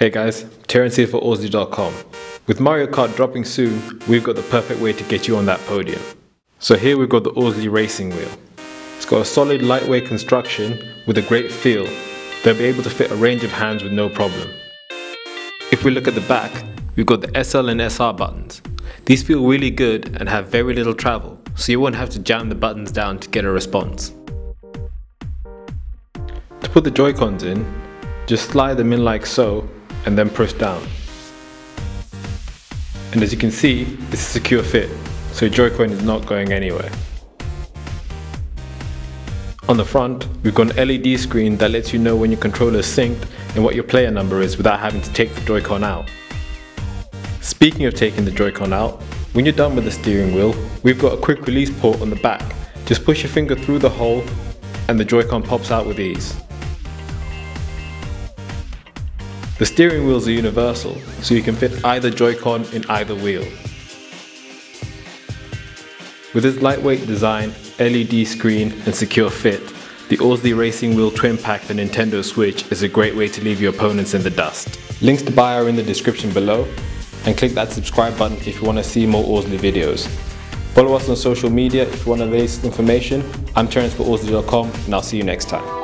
Hey guys, Terence here for Orzly.com. With Mario Kart dropping soon, we've got the perfect way to get you on that podium. So here we've got the Orzly Racing Wheel. It's got a solid lightweight construction with a great feel. They'll be able to fit a range of hands with no problem. If we look at the back, we've got the SL and SR buttons. These feel really good and have very little travel, so you won't have to jam the buttons down to get a response. To put the Joy-Cons in, just slide them in like so and then press down. And as you can see, it's a secure fit, so Joy-Con is not going anywhere. On the front, we've got an LED screen that lets you know when your controller is synced and what your player number is without having to take the Joy-Con out. Speaking of taking the Joy-Con out, when you're done with the steering wheel, we've got a quick release port on the back. Just push your finger through the hole and the Joy-Con pops out with ease. The steering wheels are universal, so you can fit either Joy-Con in either wheel. With its lightweight design, LED screen and secure fit, the Orzly Racing Wheel Twin Pack for Nintendo Switch is a great way to leave your opponents in the dust. Links to buy are in the description below, and click that subscribe button if you want to see more Orzly videos. Follow us on social media if you want the latest information. I'm Terence for Orzly.com and I'll see you next time.